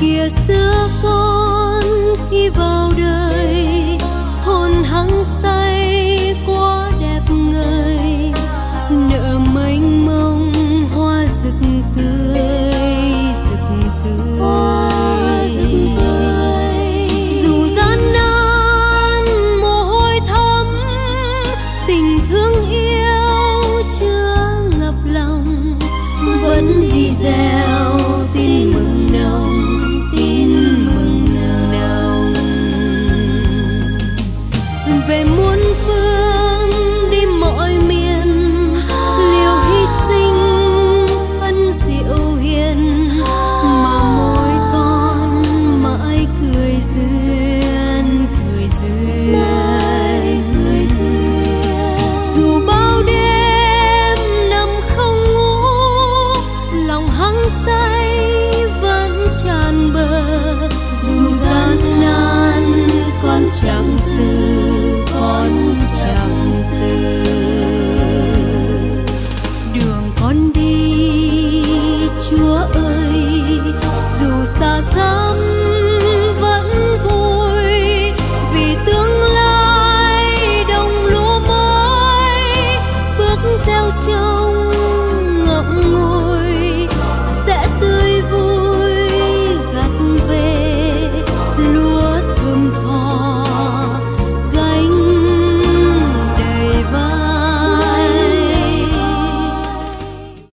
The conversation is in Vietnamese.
kìa xưa con khi vào đời, hồn hăng say quá đẹp người. Nợ mênh mông hoa rực tươi rực tươi. Dù gian nan mồ hôi thấm, tình thương yêu chưa ngập lòng, vẫn đi gieo